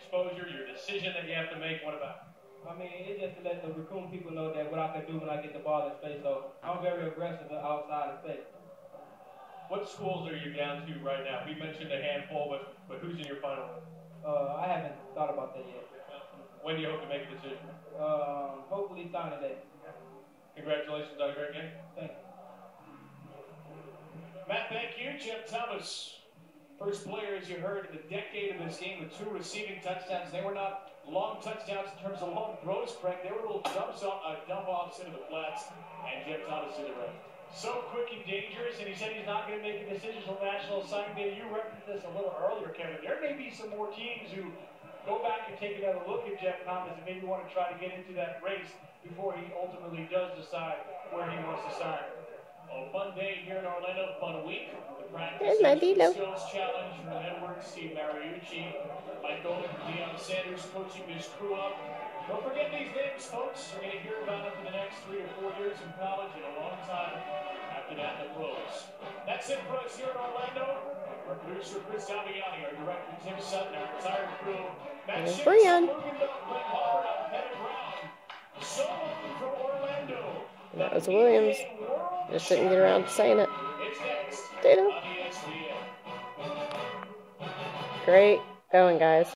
exposure, your decision that you have to make. What about? I mean, it's just to let the Raccoon people know that what I can do when I get the ball in space. So I'm very aggressive outside of space. What schools are you down to right now? We mentioned a handful, but, but who's in your final list? Uh, I haven't thought about that yet. When do you hope to make a decision? Um, hopefully signing day. Congratulations on a great game. Thank you. Matt, thank you. Jeff Thomas, first player, as you heard, in the decade of this game with two receiving touchdowns. They were not long touchdowns in terms of long throws, Frank. They were little jumps off, uh, dump offs into the flats, and Jeff Thomas did it right. So quick and dangerous, and he said he's not going to make a decision until National Signing Day. You referenced this a little earlier, Kevin. There may be some more teams who go back and take another look at Jeff Thomas and maybe want to try to get into that race before he ultimately does decide where he wants to sign. A fun day here in Orlando, fun week. The practice There's my Dino. skills challenge from Edwards, Steve Mariucci, Mike Deion Sanders coaching this crew up. Don't forget these names, folks. You're going to hear about them for the next three or four years in college and a long time after that in the pros. That's it for us here in Orlando. Our producer Chris our director Tim Sutton, our entire crew. Matt Brian. Morgan Bell, Brent Hubbard, I'm Kevin Brown. From Orlando. That was Williams. Just didn't get around to saying it. ESPN. Great going, guys.